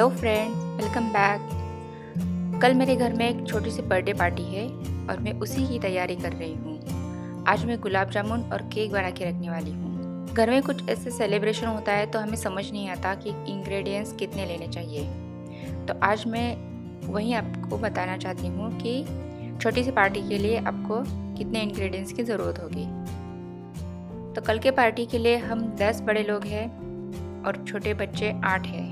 Hello friends, welcome back. कल मेरे घर में एक छोटी सी बर्थडे पार्टी है और मैं उसी की तैयारी कर रही हूँ। आज मैं गुलाब जामुन और केक बना के रखने वाली हूँ। घर में कुछ ऐसे सेलिब्रेशन होता है तो हमें समझ नहीं आता कि इंग्रेडिएंट्स कितने लेने चाहिए। तो आज मैं वही आपको बताना चाहती हूँ कि छोटी सी पार्टी के लिए आपको कितने इंग्रेडिएंट्स की ज़रूरत होगी। तो कल के पार्टी के लिए हम 10 बड़े लोग हैं और छोटे बच्चे आठ हैं।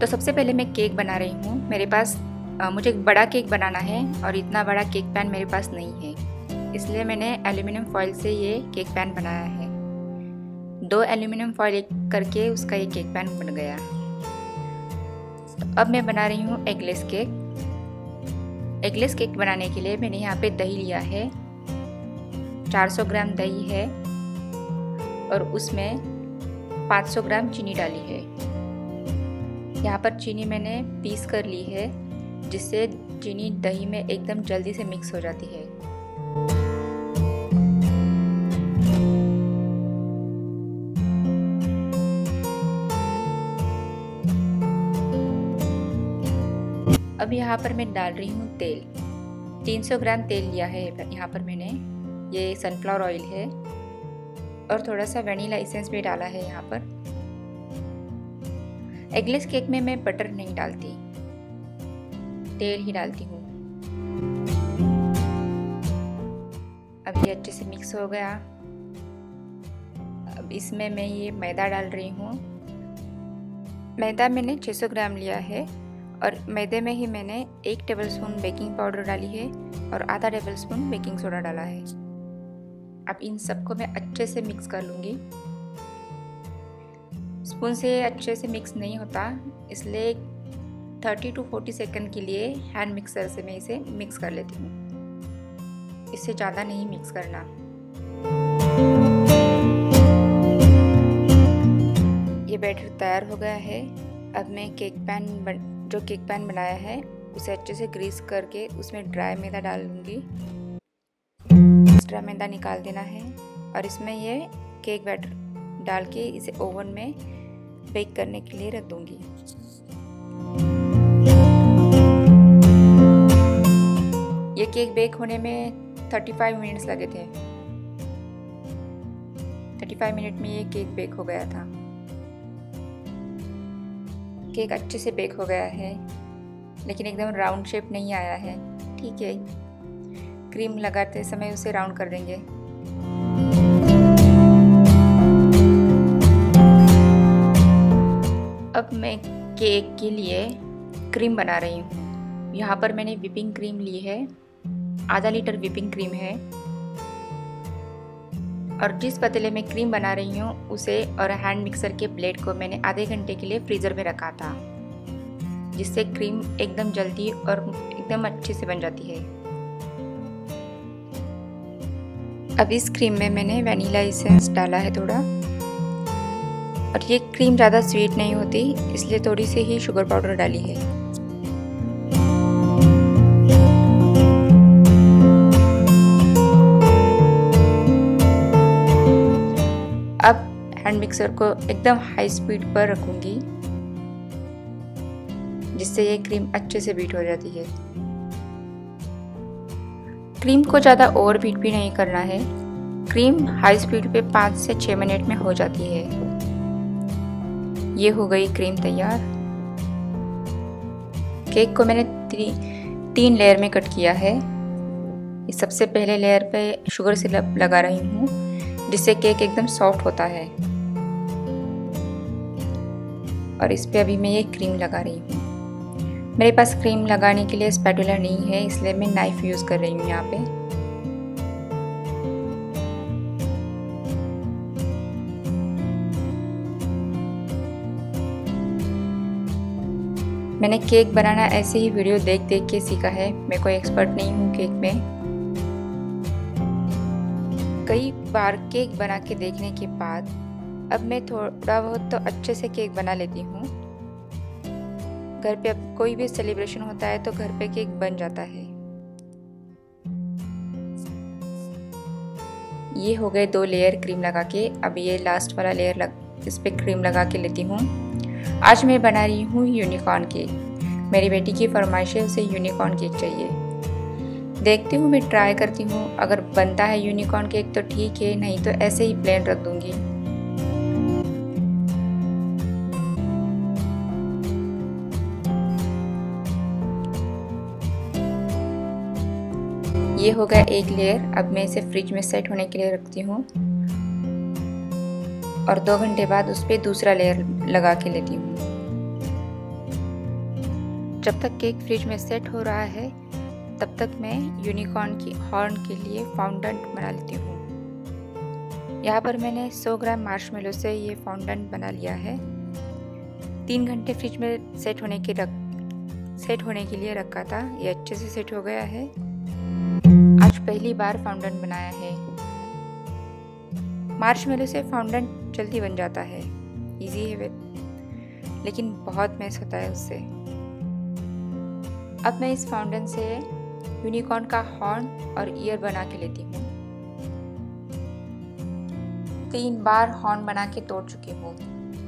तो सबसे पहले मैं केक बना रही हूँ। मेरे पास आ, मुझे एक बड़ा केक बनाना है और इतना बड़ा केक पैन मेरे पास नहीं है। इसलिए मैंने एल्यूमिनियम फॉइल से ये केक पैन बनाया है। दो एल्यूमिनियम फॉइल करके उसका ये केक पैन बन गया। तो अब मैं बना रही हूँ एगलेस केक। एगलेस केक बनाने के लिए मैंने यहाँ पे दही लिया है। 400 ग्राम दही है और उसमें 500 ग्राम चीनी डाली है। यहाँ पर चीनी मैंने पीस कर ली है, जिससे चीनी दही में एकदम जल्दी से मिक्स हो जाती है। अब यहाँ पर मैं डाल रही हूँ तेल। 300 ग्राम तेल लिया है यहाँ पर मैंने। ये सनफ्लावर ऑयल है। और थोड़ा सा वनीला इसेंस भी डाला है यहाँ पर। एगलेस केक में मैं बटर नहीं डालती। तेल ही डालती हूँ। अब ये अच्छे से मिक्स हो गया। अब इसमें मैं ये मैदा डाल रही हूँ। मैदा मैंने 600 ग्राम लिया है और मैदे में ही मैंने एक टेबलस्पून बेकिंग पाउडर डाली है और आधा टेबलस्पून बेकिंग सोडा डाला है। अब इन सबको मैं अच्छे से मिक्स कर लूँगी। स्पून से अच्छे से मिक्स नहीं होता। इसलिए 30 टू 40 सेकंड के लिए हैंड मिक्सर से मैं इसे मिक्स कर लेती हूँ। इससे ज़्यादा नहीं मिक्स करना। ये बैटर तैयार हो गया है। अब मैं केक पैन बन, जो केक पैन बनाया है उसे अच्छे से ग्रीस करके उसमें ड्राई मैदा डाल लूँगी एक्स्ट्रा मैदा निकाल देना है। और इसमें ये केक बैटर डाल के इसे ओवन में बेक करने के लिए रख दूँगी। ये केक बेक होने में 35 मिनट्स लगे थे। 35 मिनट में ये केक बेक हो गया था। केक अच्छे से बेक हो गया है, लेकिन एकदम राउंड शेप नहीं आया है। ठीक है। क्रीम लगाते समय उसे राउंड कर देंगे। अब मैं केक के लिए क्रीम बना रही हूँ। यहाँ पर मैंने विपिंग क्रीम ली है। आधा लीटर विपिंग क्रीम है। और जिस पतीले में क्रीम बना रही हूँ, उसे और हैंड मिक्सर के प्लेट को मैंने आधे घंटे के लिए फ्रीज़र में रखा था, जिससे क्रीम एकदम जल्दी और एकदम अच्छे से बन जाती है। अब इस क्रीम में मैंने वनीला इसेंस डाला है थोड़ा। और ये क्रीम ज़्यादा स्वीट नहीं होती, इसलिए थोड़ी सी ही शुगर पाउडर डाली है। अब हैंड मिक्सर को एकदम हाई स्पीड पर रखूँगी, जिससे ये क्रीम अच्छे से बीट हो जाती है। क्रीम को ज़्यादा ओवर बीट भी नहीं करना है। क्रीम हाई स्पीड पे पाँच से छः मिनट में हो जाती है। ये हो गई क्रीम तैयार। केक को मैंने ती, तीन लेयर में कट किया है। सबसे पहले लेयर पे शुगर सिरप लगा रही हूँ जिससे केक एकदम सॉफ्ट होता है। और इस पर अभी मैं ये क्रीम लगा रही हूँ। मेरे पास क्रीम लगाने के लिए स्पैटुला नहीं है इसलिए मैं नाइफ़ यूज़ कर रही हूँ यहाँ पे। मैंने केक बनाना ऐसे ही वीडियो देख देख के सीखा है। मैं कोई एक्सपर्ट नहीं हूँ केक में। कई बार केक बना के देखने के बाद अब मैं थोड़ा बहुत तो अच्छे से केक बना लेती हूँ। घर पे अब कोई भी सेलिब्रेशन होता है तो घर पे केक बन जाता है। ये हो गए दो लेयर क्रीम लगा के। अब ये लास्ट वाला लेयर लग, इस पर क्रीम लगा के लेती हूँ। आज मैं बना रही हूँ यूनिकॉर्न केक मेरी बेटी की फरमाइश है उसे यूनिकॉर्न केक चाहिए। देखती हूँ, मैं ट्राई करती हूँ। अगर बनता है यूनिकॉर्न केक तो ठीक है, नहीं तो ऐसे ही प्लेन रख दूँगी। ये होगा एक लेयर अब मैं इसे फ्रिज में सेट होने के लिए रखती हूँ। और दो घंटे बाद उस पर दूसरा लेयर लगा के लेती हूँ। जब तक केक फ्रिज में सेट हो रहा है, तब तक मैं यूनिकॉर्न की हॉर्न के लिए फाउंडेंट बना लेती हूँ। यहाँ पर मैंने 100 ग्राम मार्शमेलो से ये फाउंडेंट बना लिया है। तीन घंटे फ्रिज में सेट होने के रख सेट होने के लिए रखा था, ये अच्छे से सेट हो गया है। आज पहली बार फाउंडेंट बनाया है। मार्शमेलो से फाउंडेंट जल्दी बन जाता है। इजी है वे। लेकिन बहुत मैस होता है उससे। अब मैं इस फाउंडेन से यूनिकॉर्न का हॉर्न और ईयर बना के लेती हूँ। तीन बार हॉर्न बना के तोड़ चुकी हूँ।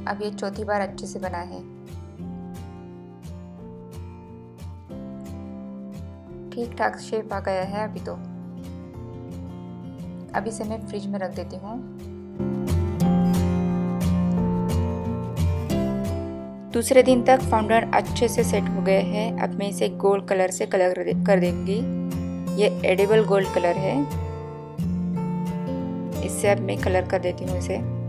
अब ये चौथी बार अच्छे से बना है। ठीक ठाक शेप आ गया है अभी तो। अब इसे मैं फ्रिज में रख देती हूँ। दूसरे दिन तक फाउंडर अच्छे से सेट हो गए हैं। अब मैं इसे गोल्ड कलर से कलर कर देंगी। ये एडिबल गोल्ड कलर है। इससे अब मैं कलर कर देती हूँ इसे।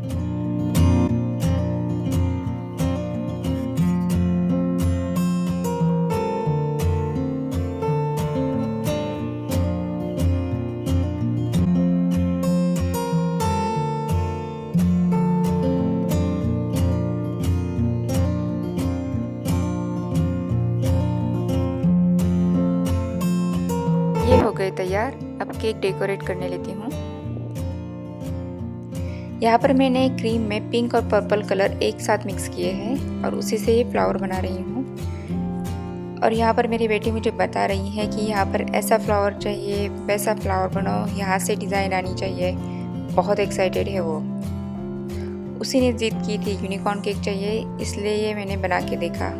गए तैयार, अब केक डेकोरेट करने लेती हूँ। यहाँ पर मैंने क्रीम में पिंक और पर्पल कलर एक साथ मिक्स किए हैं और उसी से ये फ्लावर बना रही हूँ। और यहाँ पर मेरी बेटी मुझे बता रही है कि यहाँ पर ऐसा फ्लावर चाहिए, वैसा फ्लावर बनाओ यहाँ से डिज़ाइन आनी चाहिए। बहुत एक्साइटेड है वो। उसी ने ज़िद की थी, यूनिकॉर्न केक चाहिए, इसलिए ये मैंने बना के देखा।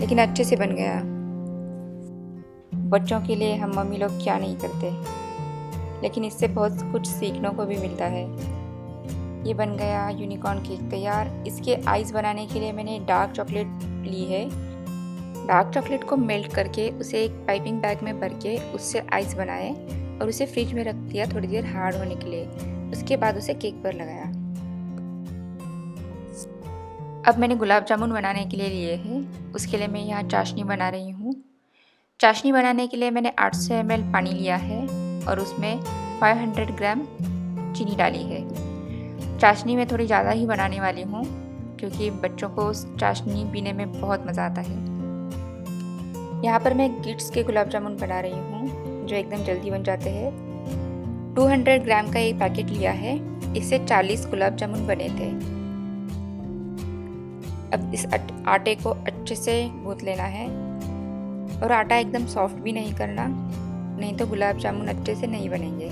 लेकिन अच्छे से बन गया। बच्चों के लिए हम मम्मी लोग क्या नहीं करते। लेकिन इससे बहुत कुछ सीखने को भी मिलता है। ये बन गया यूनिकॉर्न केक तैयार। इसके आइस बनाने के लिए मैंने डार्क चॉकलेट ली है। डार्क चॉकलेट को मेल्ट करके उसे एक पाइपिंग बैग में भर के उससे आइस बनाए और उसे फ्रिज में रख दिया थोड़ी देर हार्ड होने के लिए। उसके बाद उसे केक पर लगाया। अब मैंने गुलाब जामुन बनाने के लिए लिए हैं। उसके लिए मैं यहाँ चाशनी बना रही हूँ। चाशनी बनाने के लिए मैंने 800 एम पानी लिया है और उसमें 500 ग्राम चीनी डाली है। चाशनी में थोड़ी ज़्यादा ही बनाने वाली हूँ क्योंकि बच्चों को चाशनी पीने में बहुत मज़ा आता है। यहाँ पर मैं गिट्स के गुलाब जामुन बना रही हूँ, जो एकदम जल्दी बन जाते हैं। 200 ग्राम का एक पैकेट लिया है, इससे 40 गुलाब जामुन बने थे। अब इस आटे को अच्छे से गूँथ लेना है। और आटा एकदम सॉफ्ट भी नहीं करना, नहीं तो गुलाब जामुन अच्छे से नहीं बनेंगे।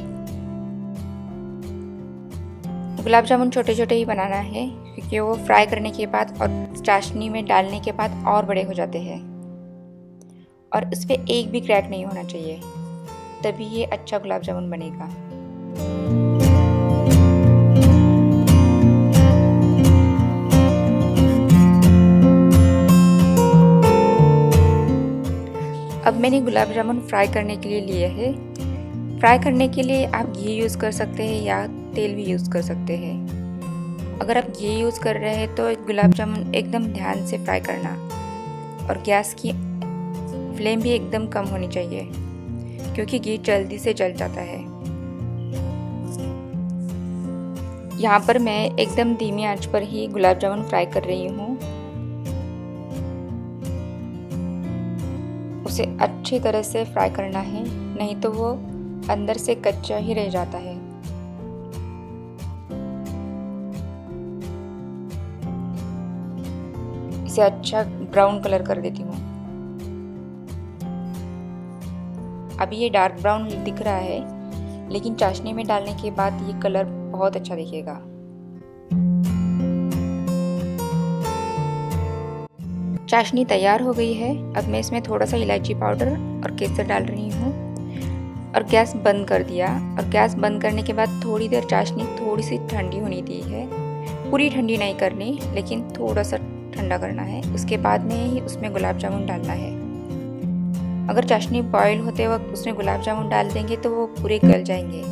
गुलाब जामुन छोटे छोटे ही बनाना है, क्योंकि वो फ्राई करने के बाद और चाशनी में डालने के बाद और बड़े हो जाते हैं। और उस पर एक भी क्रैक नहीं होना चाहिए, तभी ये अच्छा गुलाब जामुन बनेगा। मैंने गुलाब जामुन फ्राई करने के लिए लिए है। फ्राई करने के लिए आप घी यूज़ कर सकते हैं या तेल भी यूज़ कर सकते हैं। अगर आप घी यूज़ कर रहे हैं तो गुलाब जामुन एकदम ध्यान से फ्राई करना। और गैस की फ्लेम भी एकदम कम होनी चाहिए, क्योंकि घी जल्दी से जल जाता है। यहाँ पर मैं एकदम धीमी आँच पर ही गुलाब जामुन फ्राई कर रही हूँ। उसे अच्छी तरह से फ्राई करना है, नहीं तो वो अंदर से कच्चा ही रह जाता है। इसे अच्छा ब्राउन कलर कर देती हूँ। अभी ये डार्क ब्राउन दिख रहा है, लेकिन चाशनी में डालने के बाद ये कलर बहुत अच्छा दिखेगा। चाशनी तैयार हो गई है। अब मैं इसमें थोड़ा सा इलायची पाउडर और केसर डाल रही हूँ। और गैस बंद कर दिया। और गैस बंद करने के बाद थोड़ी देर चाशनी थोड़ी सी ठंडी होनी दी है। पूरी ठंडी नहीं करनी, लेकिन थोड़ा सा ठंडा करना है। उसके बाद में ही उसमें गुलाब जामुन डालना है। अगर चाशनी बॉयल होते वक्त उसमें गुलाब जामुन डाल देंगे तो वो पूरे गल जाएँगे।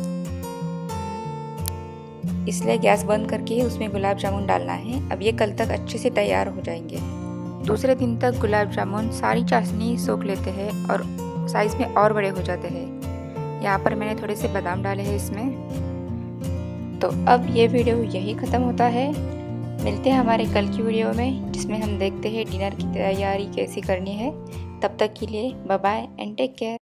इसलिए गैस बंद करके उसमें गुलाब जामुन डालना है। अब ये कल तक अच्छे से तैयार हो जाएँगे। दूसरे दिन तक गुलाब जामुन, सारी चाशनी सोख लेते हैं और साइज़ में और बड़े हो जाते हैं। यहाँ पर मैंने थोड़े से बादाम डाले हैं इसमें। तो अब ये वीडियो यही ख़त्म होता है। मिलते हैं हमारे कल की वीडियो में, जिसमें हम देखते हैं डिनर की तैयारी कैसी करनी है। तब तक के लिए बाय एंड टेक केयर